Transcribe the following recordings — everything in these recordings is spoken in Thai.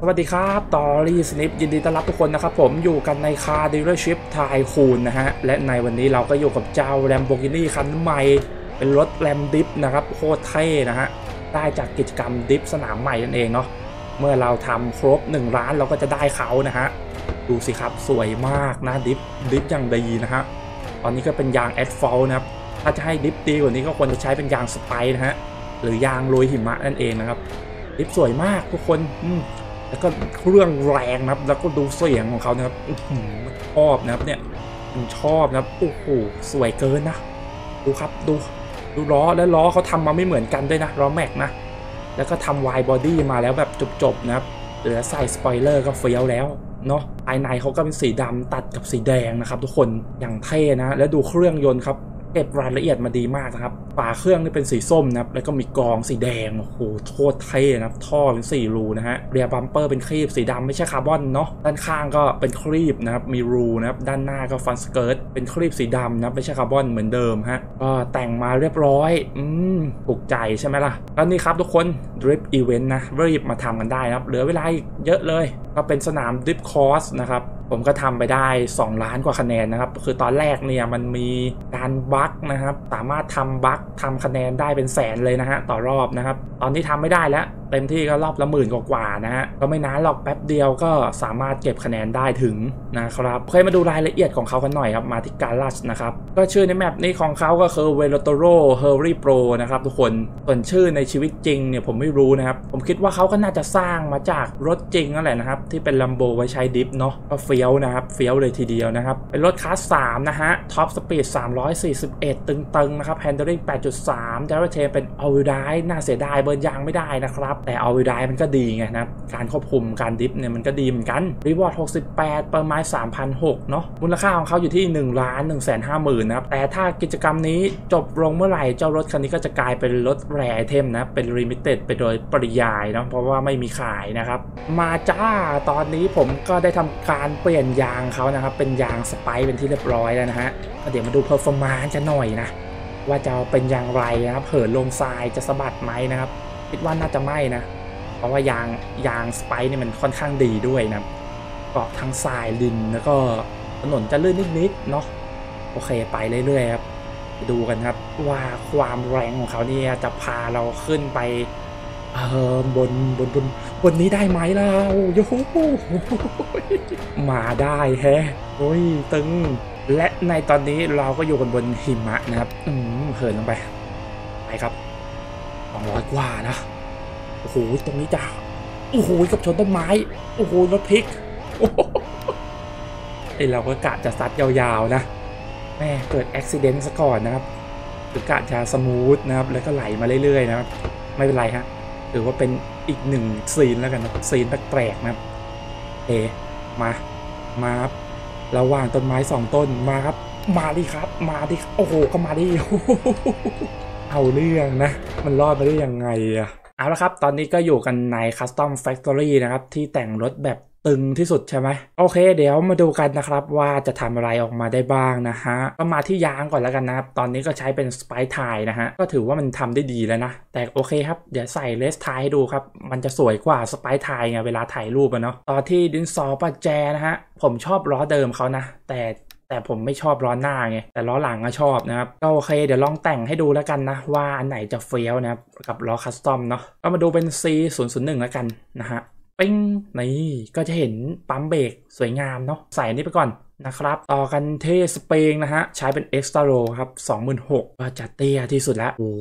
สวัสดีครับตอรี่สนิปยินดีต้อนรับทุกคนนะครับ ผมอยู่กันใน Car Dealership Tycoon นะฮะ และในวันนี้เราก็อยู่กับเจ้า Lamborghini คันใหม่ เป็นรถแรม drift นะครับ โคตรเท่นะฮะ ได้จากกิจกรรม drift สนามใหม่นั่นเองเนาะเมื่อเราทำครบ1ล้านเราก็จะได้เขานะฮะ ดูสิครับสวยมากนะ drift drift อย่างดีนะฮะ ตอนนี้ก็เป็นยาง asphalt นะครับ ถ้าจะให้ drift ดีกว่านี้ก็ควรจะใช้เป็นยาง spike นะฮะหรือยางโรยหิมะนั่นเองนะครับ drift สวยมากทุกคนอืม แล้วก็เครื่องแรงนะครับ แล้วก็ดูเสียงของเขานะครับอือหือมันชอบนะครับเนี่ยมันชอบนะครับโอ้โหสวยเกินนะ ดูครับดูดูล้อแล้วล้อเขาทำมาไม่เหมือนกันด้วยนะล้อแม็กนะ แล้วก็ทำ wide body มาแล้วแบบจบๆนะครับเหลือใส่สปอยเลอร์ก็เฟี้ยวแล้วเนาะภายในเขาก็เป็นสีดำตัดกับสีแดงนะครับทุกคนอย่างเท่นะ แล้วดูเครื่องยนต์ครับ เก็บรายละเอียดมาดีมากนะครับฝาเครื่องนี่เป็นสีส้มนะครับแล้วก็มีกรองสีแดงโอ้โหโคตรเท่นะครับท่อเป็นสี่รูนะฮะ rear bumper เป็นครีบสีดำไม่ใช่คาร์บอนเนาะด้านข้างก็เป็นครีบนะครับมีรูนะครับด้านหน้าก็ front skirt เป็นครีบสีดำนะครับไม่ใช่คาร์บอนเหมือนเดิมฮะก็แต่งมาเรียบร้อยอืมถูกใจใช่ไหมล่ะแล้วนี่ครับทุกคน Drift Event นะรีบมาทำกันได้นะครับเหลือเวลาอีกเยอะเลย ก็เป็นสนาม Drift Course นะครับ ผมก็ทำไปได้ 2 ล้านกว่าคะแนนนะครับ คือตอนแรกเนี่ยมันมีการบั๊กนะครับ สามารถทำบั๊กทำคะแนนได้เป็นแสนเลยนะฮะต่อรอบนะครับ ตอนนี้ทำไม่ได้แล้ว เต็มที่ก็รอบละหมื่นกว่าๆนะฮะก็ไม่นานหรอกแป๊บเดียวก็สามารถเก็บคะแนนได้ถึงนะครับเคยมาดูรายละเอียดของเขากันหน่อยครับมาที่การลัสนะครับก็ชื่อในแมปนี้ของเขาก็คือ v e l o t o r o h e r r y Pro นะครับทุกคนส่วนชื่อในชีวิตจริงเนี่ยผมไม่รู้นะครับ ผมคิดว่าเขาก็น่าจะสร้างมาจากรถจริงนั่นแหละนะครับ ที่เป็นลัมโบไว้ใช้ดิฟเนาะก็เฟี้ยวนะครับเฟี้ยวเลยทีเดียวนะครับ เป็นรถคลาส3นะฮะ top speed 341 ตึงๆนะครับ handling 8.3 drivetrain เป็น all wheel drive น่าเสียดาย burn ยางไม่ได้นะครับแต่ all wheel drive มันก็ดีไงนะการควบคุมการ drift เนี่ยมันก็ดีเหมือนกัน reward 68 ประมาณ3,006เนาะมูลค่าของเขาอยู่ที่ 1 ล้าน 1 5 0 0 0 0นะครับแต่ถ้ากิจกรรมนี้จบลงเมื่อไหร่เจ้ารถคันนี้ก็จะกลายเป็นรถ rare item นะเป็น limited ไปโดยปริยายเนาะเพราะว่าไม่มีขายนะครับ มาจ้าตอนนี้ผมก็ได้ทำการเปลี่ยนยางเขานะครับเป็นยาง spike เป็นที่เรียบร้อยแล้วนะฮะเดี๋ยวมาดู performance กันหน่อยนะว่าจะเป็นอย่างไรนะครับเหินลงทรายจะสะบัดไหมนะครับ คิดว่าน่าจะไม่นะ เพราะว่ายางยาง spike เนี่ยมันค่อนข้างดีด้วยนะเกาะทั้งทรายดินแล้วก็ถนนจะลื่นนิดๆเนาะโอเคไปเรื่อยๆครับไปดูกันครับว่าความแรงของเขาเนี่ยจะพาเราขึ้นไปเออบนบนบนบนนี้ได้ไหมเราโยูมาได้แฮะโอ้ยตึง และในตอนนี้เราก็อยู่กันบนหิมะนะครับ อืมเหินลงไป ไปครับ สองร้อยกว่านะ โอ้โห ตรงนี้จ้าโอ้โห กับชนต้นไม้ โอ้โห รถพลิกไอเราก็กะจะซัดยาวๆนะ แม่เกิดอุบิเหตุซะก่อนนะครับหรือกะจะสมูทนะครับ แล้วก็ไหลมาเรื่อยๆนะครับ ไม่เป็นไรฮะถือว่าเป็นอีกหนึ่งซีนแล้วกันนะซีนแปลกๆนะครับ เอ มา มาครับระหว่างต้นไม้สองต้น มาครับ มาดิครับ มาดิ โอ้โห ก็มาดิ เอาเรื่องนะ มันรอดมาได้ยังไงอะเอาละครับ ตอนนี้ก็อยู่กันใน Custom Factory นะครับ ที่แต่งรถแบบตึงที่สุดใช่ไหมโอเค เดี๋ยวมาดูกันนะครับว่าจะทำอะไรออกมาได้บ้างนะฮะก็มาที่ยางก่อนแล้วกันนะครับ ตอนนี้ก็ใช้เป็นสไปร์ไทนะฮะ ก็ถือว่ามันทำได้ดีแล้วนะ แต่โอเคครับ เดี๋ยวใส่เลสไทให้ดูครับ มันจะสวยกว่าสไปร์ไทไงเวลาถ่ายรูปอะเนาะต่อที่ดินสอปัจแจนะฮะ ผมชอบล้อเดิมเขานะ แต่ แต่ผมไม่ชอบล้อหน้าไงแต่ล้อหลังก็ชอบนะครับก็โอเคเดี๋ยวลองแต่งให้ดูแล้วกันนะว่าอันไหนจะเฟี้ยวนะครับกับล้อคัสตอมเนาะก็มาดูเป็น C 0 0 1 แล้วกันนะฮะปิ้งนี่ก็จะเห็นปั๊มเบรกสวยงามเนาะใส่อันนี้ไปก่อน นะครับ ต่อกันเทสปริงนะฮะ ใช้เป็น extra low ครับ26,000ก็จะเตี้ยที่สุดแล้ว โอ้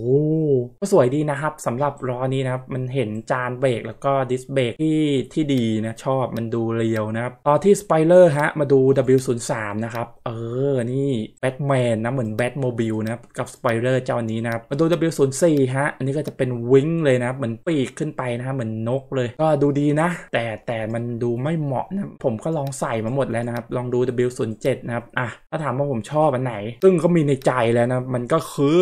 ก็สวยดีนะครับสำหรับล้อนี้นะครับ มันเห็นจานเบรกแล้วก็ดิสเบรกที่ที่ดีนะชอบมันดูเรียวนะครับ ต่อที่สไปเลอร์ฮะ มาดู W03 นะครับ เออ นี่แบทแมนนะ เหมือน Batmobile นะครับ กับสไปเลอร์เจ้านี้นะครับ มาดู W04 ฮะ อันนี้ก็จะเป็น wing เลยนะครับ เหมือนปีกขึ้นไปนะฮะเหมือนนกเลย ก็ดูดีนะ แต่แต่มันดูไม่เหมาะนะผมก็ลองใส่มาหมดแล้วนะครับลองดู W 07นะครับ อะ ถ้าถามว่าผมชอบอันไหน ซึ่งก็มีในใจแล้วนะ มันก็คือ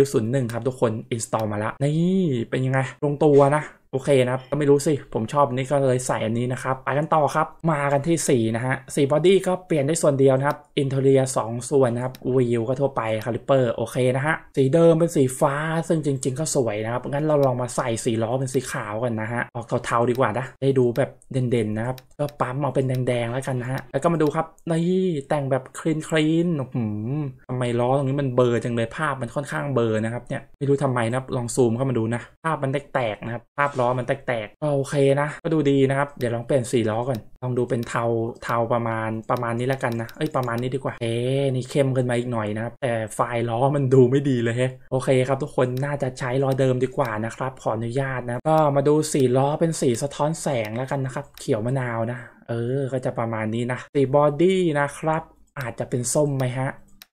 W01 ครับทุกคน install มาแล้วนี่ เป็นยังไง ลงตัวนะ โอเคนะครับ ก็ไม่รู้สิ ผมชอบนี้ก็เลยใส่อันนี้นะครับ ไปกันต่อครับ มากันที่ สีนะฮะสี body ก็เปลี่ยนได้ส่วนเดียวนะครับ interior 2ส่วนนะครับ wheel ก็ทั่วไปคาลิเปอร์โอเคนะฮะ สีเดิมเป็นสีฟ้าซึ่งจริง ๆ ก็สวยนะครับ งั้นเราลองมาใส่สีล้อเป็นสีขาวกันนะฮะ ออกเทาๆดีกว่านะ ได้ดูแบบเด่นๆนะครับ ก็ปั๊มเอาเป็นแดงๆแล้วกันนะฮะ แล้วก็มาดูครับนี่แต่งแบบ clean cleanหืมทำไมล้อตรงนี้มันเบลอจังเลยภาพมันค่อนข้างเบลอนะครับเนี่ยไม่รู้ทำไมนะลองซูมเข้ามาดูนะภาพมันแตกๆนะครับภาพล้อมันแตกๆก็โอเคนะ ก็ดูดีนะครับ เดี๋ยวลองเปลี่ยนสีล้อก่อน ลองดูเป็นเทาเทาประมาณประมาณนี้แล้วกันนะ เอ้ยประมาณนี้ดีกว่า เอ๊นี่เข้มขึ้นมาอีกหน่อยนะครับ แต่ไฟล์ล้อมันดูไม่ดีเลยฮ้โอเคครับทุกคนน่าจะใช้ล้อเดิมดีกว่านะครับ ขออนุญาตนะ ก็มาดูสีล้อเป็นสีสะท้อนแสงแล้วกันนะครับ เขียวมะนาวนะ เออ ก็จะประมาณนี้นะ สี body นะครับ อาจจะเป็นส้มไหมฮะ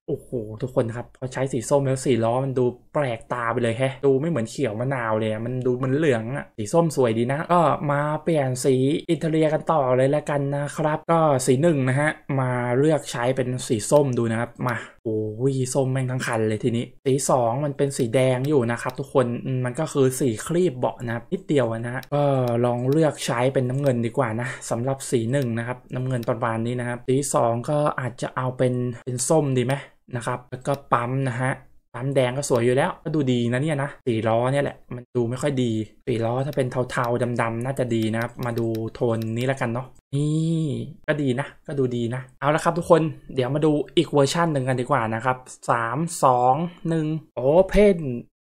โอ้โหทุกคนครับพอใช้สีส้มแล้วสีล้อมันดูแปลกตาไปเลยแฮะดูไม่เหมือนเขียวมะนาวเลยอะมันดูเหมือนเหลืองอะสีส้มสวยดีนะก็มาเปลี่ยนสี interior กันต่อเลยแล้วกันนะครับ ก็สีหนึ่งนะฮะมาเลือกใช้เป็นสีส้มดูนะครับมาโอ้ยส้มแม่งทั้งคันเลยทีนี้ สีสองมันเป็นสีแดงอยู่นะครับ ทุกคนมันก็คือสีครีบเบาะนะครับนิดเดียวนะก็ลองเลือกใช้เป็นน้ำเงินดีกว่านะสำหรับสีหนึ่งนะครับน้ำเงินประมาณนี้นะครับสีสองก็อาจจะเอาเป็นเป็นส้มดีไหม นะครับแล้วก็ปั๊มนะฮะปั๊มแดงก็สวยอยู่แล้วก็ดูดีนะเนี่ยนะสีล้อเนี่ยแหละมันดูไม่ค่อยดีสีล้อถ้าเป็นเทาๆดำๆน่าจะดีนะครับมาดูโทนนี้แล้วกันเนาะนี่ก็ดีนะ ก็ดูดีนะ เอาละครับทุกคนเดี๋ยวมาดูอีกเวอร์ชันหนึ่งกันดีกว่านะครับสามสองหนึ่งโอ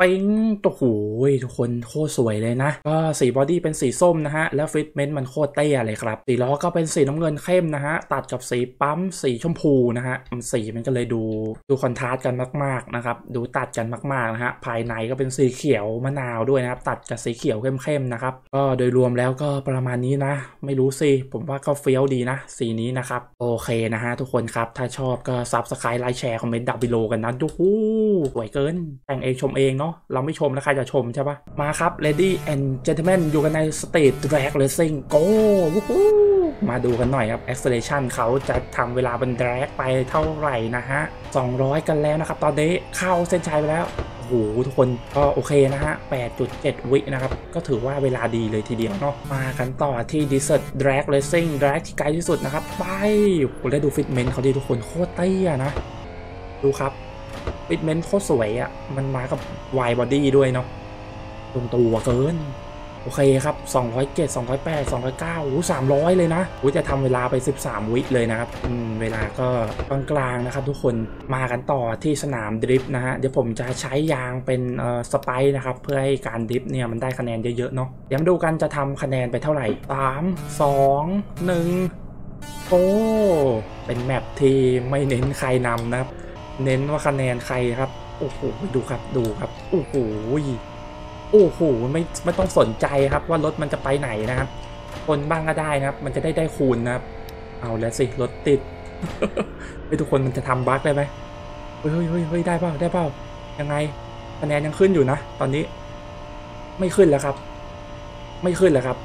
เปิ้งตัวหูยทุกคนโคตรสวยเลยนะ ก็สี body เป็นสีส้มนะฮะ แล้ว fitment มันโคตรเต้ยเลยครับ สีล้อก็เป็นสีน้ำเงินเข้มนะฮะ ตัดกับสีปั๊มสีชมพูนะฮะสีมันก็เลยดูดู contrast กันมากๆนะครับ ดูตัดกันมากๆนะฮะ ภายในก็เป็นสีเขียวมะนาวด้วยนะครับ ตัดกับสีเขียวเข้มๆนะครับ ก็โดยรวมแล้วก็ประมาณนี้นะ ไม่รู้สิ ผมว่าก็เฟี้ยวดีนะ สีนี้นะครับ โอเคนะฮะทุกคนครับ ถ้าชอบก็ subscribe like share comment ดับบิโลกันนะดูหูสวยเกินแต่งเองชมเองเนาะเราไม่ชมแล้วใครจะชมใช่ปะมาครับ Lady and Gentlemen อยู่กันใน State Drag Racing Go มาดูกันหน่อยครับ Acceleration เขาจะทำเวลาบน drag ไปเท่าไหร่นะฮะ 200 กันแล้วนะครับ ตอนนี้เข้าเส้นชัยไปแล้วโอ้โหทุกคนก็โอเคนะฮะ 8.7 วินะครับ ก็ถือว่าเวลาดีเลยทีเดียวเนาะ มากันต่อที่ Desert Drag Racing Drag ที่ไกลที่สุดนะครับ ไปโอ้โหแล้วดู fitment เขาดีทุกคนโคตรเตี้ยนะ ดูครับ fitment โคตรสวยอะ มันมากับ wide body ด้วยเนาะลงตัวเกิน โอเคครับ 207 208 209โอ้300 เลยนะอุ้จะทำเวลาไป 13 วิเลยนะครับ เวลาก็กลางๆนะครับทุกคน มากันต่อที่สนาม drift นะฮะ เดี๋ยวผมจะใช้ยางเป็น spike นะครับ เพื่อให้การ drift เนี่ยมันได้คะแนนเยอะๆเนาะ เดี๋ยวมาดูกันจะทำคะแนนไปเท่าไหร่ 3 2 1โอ้เป็นแมปที่ไม่เน้นใครนำนะครับ เน้นว่าคะแนนใครครับ โอ้โหดูครับดูครับ โอ้โหโอ้โหไม่ไม่ต้องสนใจครับว่ารถมันจะไปไหนนะครับคนบ้างก็ได้นะครับ มันจะได้ได้คูณนะครับ เอาแล้วสิรถติดไอ้ทุกคนมันจะทำบั๊กได้ไหมเฮ้ยเฮ้ยเฮ้ยได้เปล่าได้เปล่ายังไงคะแนนยังขึ้นอยู่นะตอนนี้ ไม่ขึ้นแล้วครับ ไม่ขึ้นแล้วครับ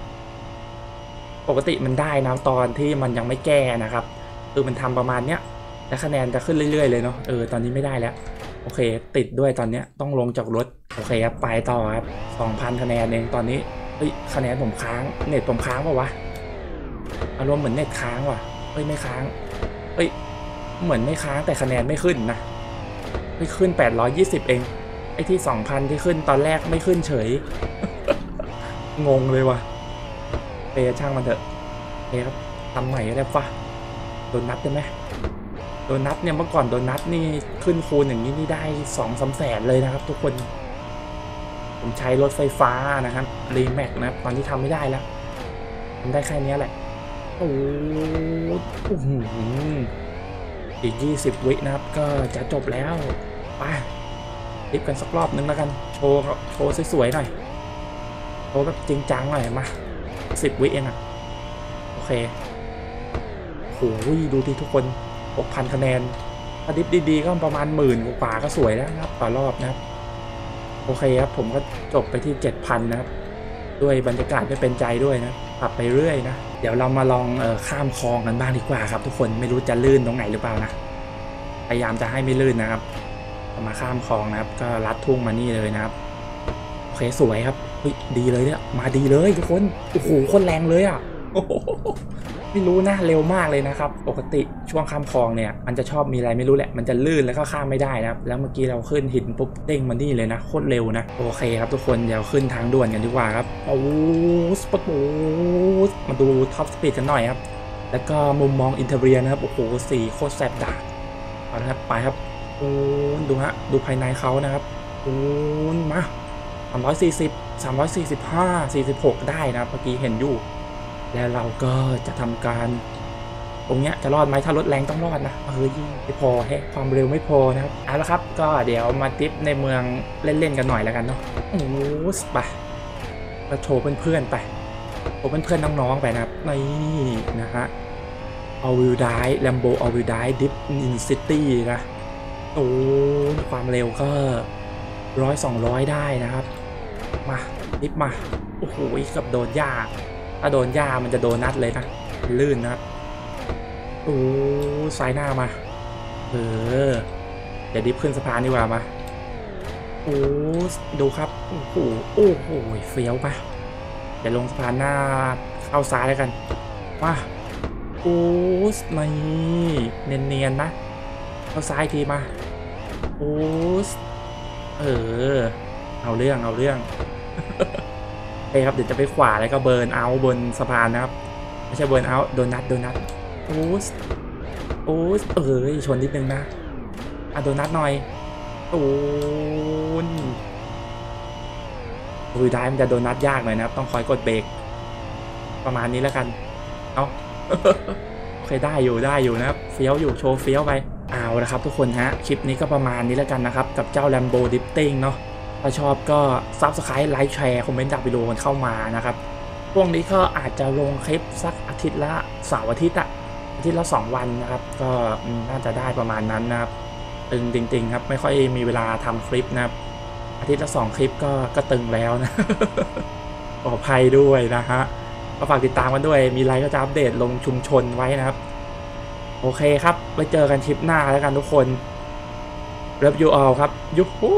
ปกติมันได้นะตอนที่มันยังไม่แก้นะครับคือมันทำประมาณเนี้ย แล้วคะแนนจะขึ้นเรื่อยๆเลยเนาะเออตอนนี้ไม่ได้แล้ว โอเค ติดด้วยตอนเนี้ยต้องลงจากรถ โอเคครับไปต่อครับ2,000 คะแนนเองตอนนี้เฮ้ยคะแนนผมค้างเน็ตผมค้างป่าวะอารมณ์เหมือนเน็ตค้างว่ะเฮ้ยไม่ค้างเฮ้ยเหมือนไม่ค้างแต่คะแนนไม่ขึ้นนะไม่ขึ้น 820 เองไอ้ที่ 2,000 ที่ขึ้นตอนแรกไม่ขึ้นเฉย งงเลยว่ะเปช่างมันเถอะเปย์ครับทำใหม่ก็ได้ปะโดนนัดได้ไหม โดนัทเนี่ยเมื่อก่อนโดนัทนี่ขึ้นคูณอย่างนี้นี่ได้สองสาแสนเลยนะครับ ทุกคน ผมใช้รถไฟฟ้านะครับรีแม็กนะครับตอนนี้ทำไม่ได้แล้วทำได้แค่นี้แหละ โอ้โหอีก 20 วินะครับ ก็จะจบแล้วไปคลิปกันสักรอบนึงแล้วกัน โชว์โชว์สวยๆหน่อยโชว์แบบจริงจังหน่อยมา10วิเองอะโอเคโอ้โหดูดิทุกคน 6,000 คะแนนถ้าดิฟดีๆก็ประมาณหมื่นกว่าก็สวยแล้วนะครับต่อรอบนะครับ โอเคครับผมก็จบไปที่ 7,000 นะครับ ด้วยบรรยากาศไม่เป็นใจด้วยนะขับไปเรื่อยนะ เดี๋ยวเรามาลองออข้ามคลองกันบ้างดีกว่าครับ ทุกคนไม่รู้จะลื่นตรงไหนหรือเปล่านะพยายามจะให้ไม่ลื่นนะครับมาข้ามคลองนะครับ ก็ลัดทุ่งมานี่เลยนะครับโอเคสวยครับเฮ้ยดีเลยเนี่ยมาดีเลยทุกคนโอ้โหโคตรแรงเลยอะไม่รู้นะเร็วมากเลยนะครับ ปกติ ช่วงข้ามคลองเนี่ยมันจะชอบมีอะไรไม่รู้แหละ มันจะลื่นแล้วก็ข้ามไม่ได้นะครับ แล้วเมื่อกี้เราขึ้นหินปุ๊บเด้งมานี่เลยนะโคตรเร็วนะ โอเคครับทุกคนเดี๋ยวขึ้นทางด่วนกันดีกว่าครับโอ้สปอตโอ้มาดู top speed กันหน่อยครับ แล้วก็มุมมองอินเทอร์เรียนะครับ โอ้โหสีโคตรแสบดาเอาละครับไปครับโอ้ดูฮะดูภายในเขานะครับโอ้มา340 345 46 ได้นะครับเมื่อกี้เห็นอยู่ แล้วเราก็จะทำการ ตรงเนี้ยจะรอดไหมถ้ารถแรงต้องรอดนะเฮ้ยไม่พอแฮะความเร็วไม่พอนะครับเอาละครับ ก็เดี๋ยวมาติปในเมืองเล่นๆกันหน่อยแล้วกันเนาะโอ้โหไปก็โชว์เพื่อนๆไปโชว์เพื่อนๆน้องๆไปนะครับนี่นะฮะ All Wheel Drive Lambo All Wheel Drive Dip in City นะโอ้ความเร็วก็ร้อยสองร้อยได้นะครับ มาดิฟมา โอ้โหเกับโดนหญ้าถ้าโดนหญ้ามันจะโดนนัดเลยนะลื่นนะครับ โอ้สายหน้ามา เออเดี๋ยวดิฟขึ้นสะพานดีกว่ามาโอ้ดูครับ โอ้โหโอ้โหเฟี้ยวปะเดี๋ยวลงสะพานหน้าเข้าซ้ายแล้วกันมาโอ้สนี่เนียนๆนะเข้าซ้ายทีมาโอ้สเออ เอาเรื่องเอาเรื่องโอเคครับเดี๋ยวจะไปขวาแล้วก็เบิร์นเอาบนสะพานนะครับ ไม่ใช่เบิร์นเอาโดนัทโดนัท โอ้สโอ้สเอ้ยชนนิดนึงนะอะโดนัทหน่อยโอ้นโอ้ยได้มันจะโดนัทยากหน่อยนะครับต้องคอยกดเบรกประมาณนี้แล้วกันเอาโอเคได้อยู่ได้อยู่นะครับเฟี้ยวอยู่โชว์เฟี้ยวไปเอาละครับทุกคนฮะคลิปนี้ก็ประมาณนี้แล้วกันนะครับกับเจ้า Lambo Drifting เนาะถ้าชอบก็ Subscribe ไลค์แชร์คอมเมนต์ดับวิดีโอกันเข้ามานะครับพวกนี้ก็อาจจะลงคลิปสักอาทิตย์ละเสาร์อาทิตย์อะ ทิตย์ละ2วันนะครับ ก็น่าจะได้ประมาณนั้นนะครับตึงจริง ๆ ครับ ไม่ค่อยมีเวลาทำคลิปนะครับ อาทิตย์ละ2คลิปก็ก็ตึงแล้วนะขออภัยด้วยนะฮะก็ฝากติดตามกันด้วย มีอะไรก็จะอัปเดตลงชุมชนไว้นะครับ โอเคครับไว้เจอกันคลิปหน้าแล้วกันทุกคน Love you all ครับ ยุฮู